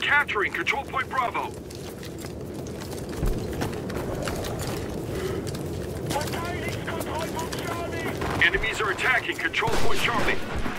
capturing Control Point Bravo. Enemies are attacking Control Point Charlie.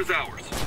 is ours.